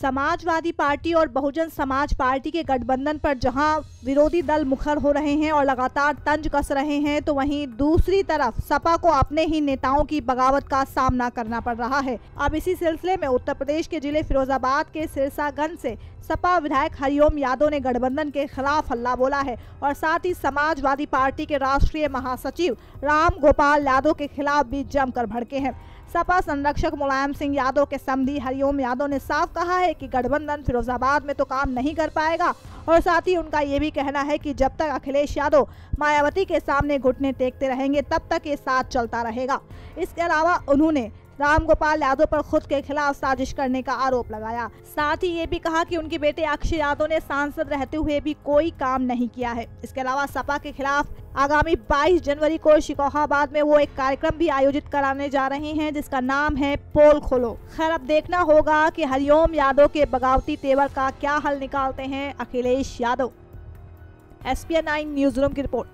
Samajwadi party और Bahujan Samaj party के गठबंधन पर जहाँ विरोधी दल मुखर हो रहे हैं और लगातार तंज कस रहे हैं तो वहीं दूसरी तरफ़ सपा को अपने ही नेताओं की बगावत का सामना करना पड़ रहा है। अब इसी सिलसिले में उत्तर प्रदेश के ज़िले फिरोजाबाद के सिरसागंज से सपा विधायक हरिओम यादव ने गठबंधन के खिलाफ हल्ला बोला है और साथ ही समाजवादी पार्टी के राष्ट्रीय महासचिव राम गोपाल यादव के खिलाफ भी जमकर भड़के हैं। सपा संरक्षक मुलायम सिंह यादव के समधी हरिओम यादव ने साफ़ कहा है कि गठबंधन फिरोजाबाद में तो काम नहीं कर पाएगा। और साथ ही उनका ये भी कहना है कि जब तक अखिलेश यादव मायावती के सामने घुटने टेकते रहेंगे, तब तक ये साथ चलता रहेगा। इसके अलावा उन्होंने राम गोपाल यादव पर खुद के खिलाफ साजिश करने का आरोप लगाया। साथ ही ये भी कहा कि उनके बेटे अक्षय यादव ने सांसद रहते हुए भी कोई काम नहीं किया है। इसके अलावा सपा के खिलाफ आगामी 22 जनवरी को शिकोहाबाद में वो एक कार्यक्रम भी आयोजित कराने जा रहे हैं, जिसका नाम है पोल खोलो। खैर, अब देखना होगा कि हरिओम यादव के बगावती तेवर का क्या हल निकालते हैं Akhilesh Yadav. S P news room की रिपोर्ट।